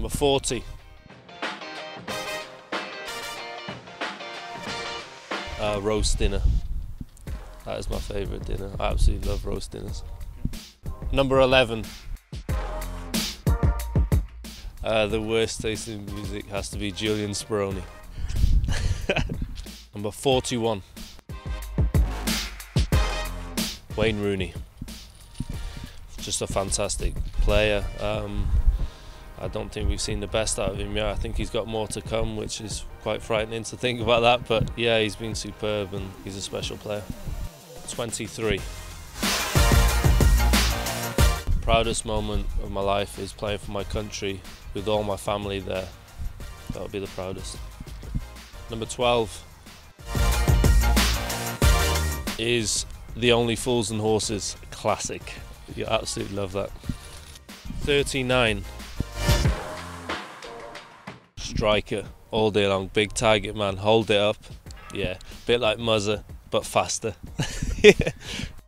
Number 40. Uh, roast dinner. That is my favourite dinner. I absolutely love roast dinners. Number 11. Uh, the worst tasting music has to be Julian Speroni. Number 41. Wayne Rooney. Just a fantastic player. Um, I don't think we've seen the best out of him yet. I think he's got more to come, which is quite frightening to think about that. But yeah, he's been superb and he's a special player. 23. Proudest moment of my life is playing for my country with all my family there. That would be the proudest. Number 12 is The Only Fools and Horses classic. You absolutely love that. 39 striker all day long. Big target man, hold it up. Yeah, bit like Muzzer, but faster.